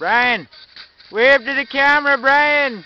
Brian, wave to the camera, Brian.